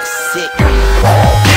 Sick.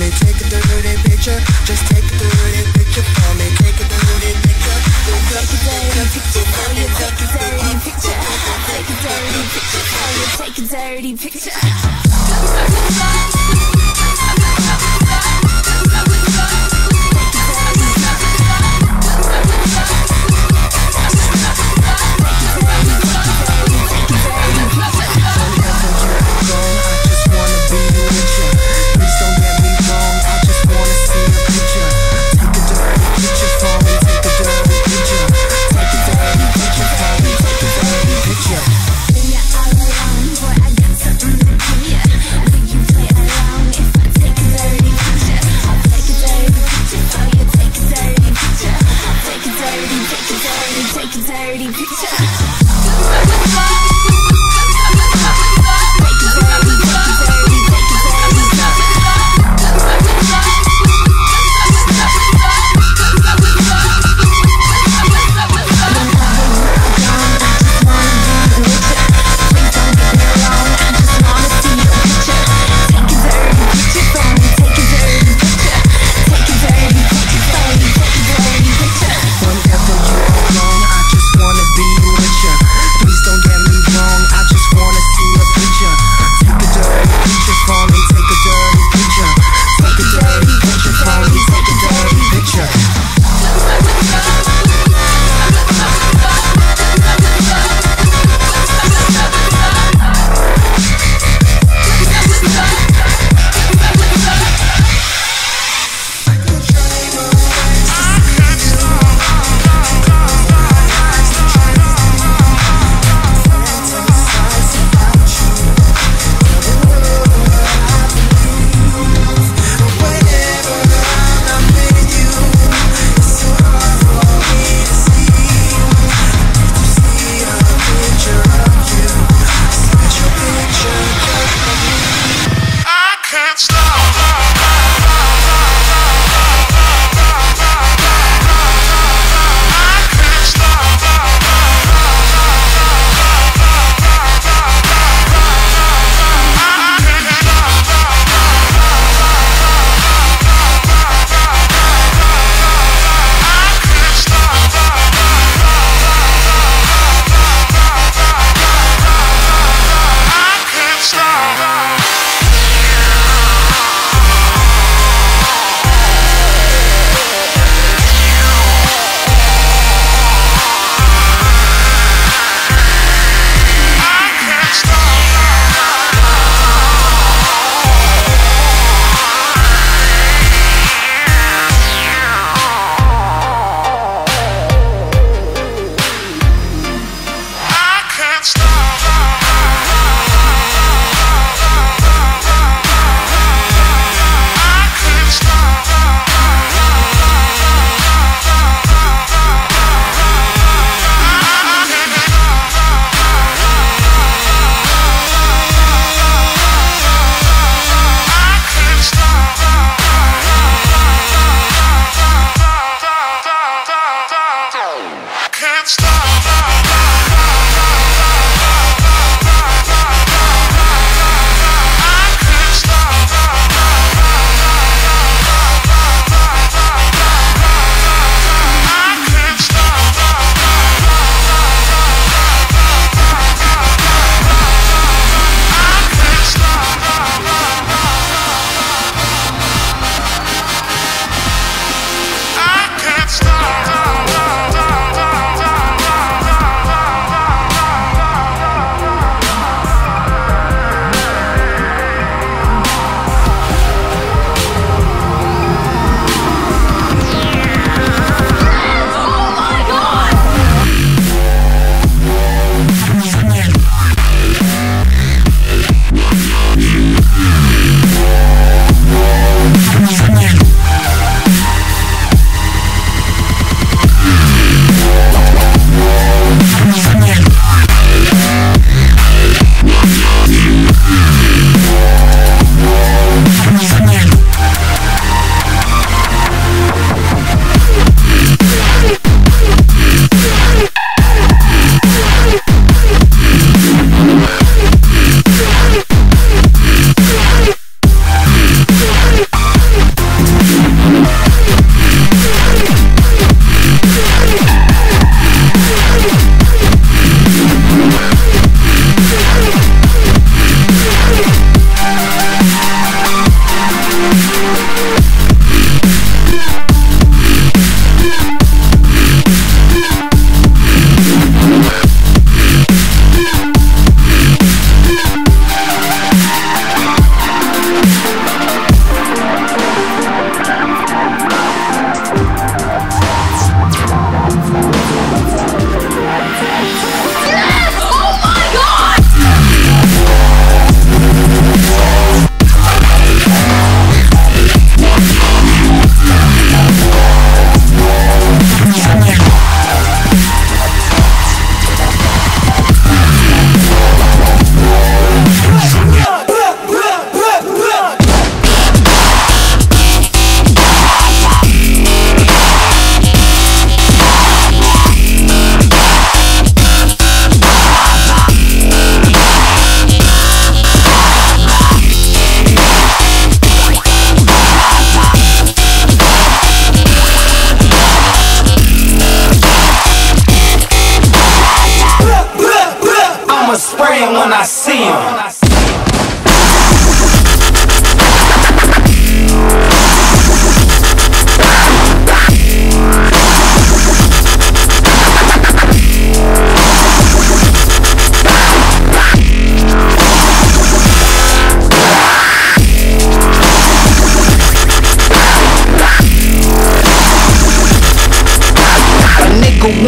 Me.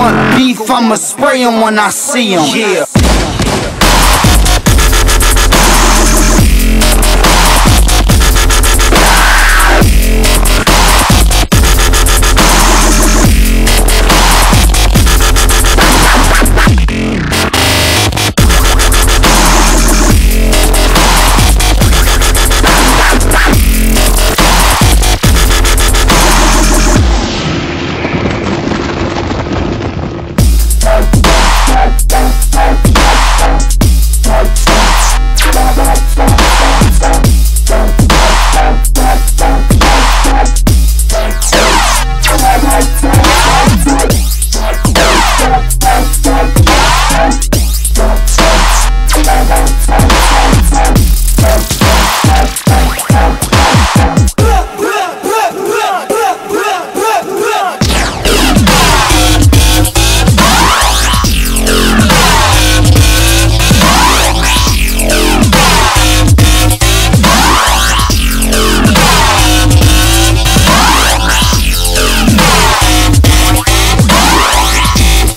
Want beef, I'ma spray him when I see him. Yeah.